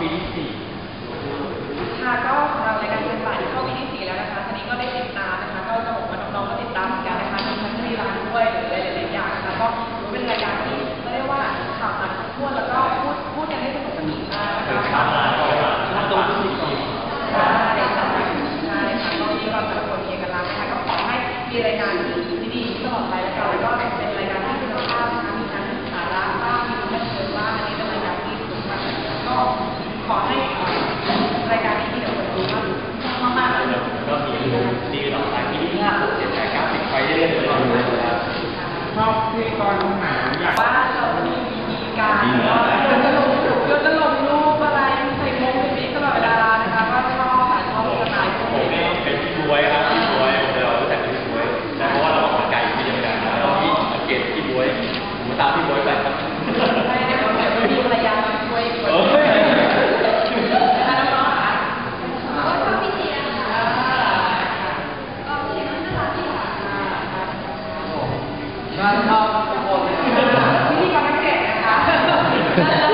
ปีเข้าปีที่สี่ค่ะก็ของเราในการเรียนบ่ายเข้าปีที่สี่แล้วนะคะทีนี้ก็ได้ติดตามนะคะ ก็จะบอกว่าน้องๆก็ติดตามเหมือนกันนะคะมีทั้งรีรันด้วยหรือหลายๆอย่างนะคะก็เป็นรายการที่เรียกว่าข่าวสารครบถ้วนแล้วก็พูดพูดกันได้สนุกสนานมากนะคะรับตัวผู้สิทธิ์ใช่ค่ะใช่ค่ะก็มีความสนุกมีเอกลักษณ์นะคะก็ขอให้มีรายการที่ดีๆตลอดไปแล้วกั ดีต่อไปปีที่ห้าหกเจ็ดแปดเก้าสิบไปเรื่อยๆเลยครับชอบพิธีกรตรงไหนอยากว่าเรามีวิธีการว่าเราจะลงเราจะลงรูปอะไรใส่มงเป็นวิตลอดเวลานะคะว่าชอบค่ะชอบสไตล์ผมนี่เป็นพี่บวยครับพี่บวยเรารู้จักเป็นพี่บวยแต่เพราะว่าเราออกกำลังกายอยู่ที่เดียวกันแล้วพี่สังเกตพี่บวยผมตามพี่บวยไปครับใช่เดี๋ยวเดี๋ยวมีภรรยามาช่วยคนโอ้ ก็ชอบทุกคนวิธีการแก็บนะคะ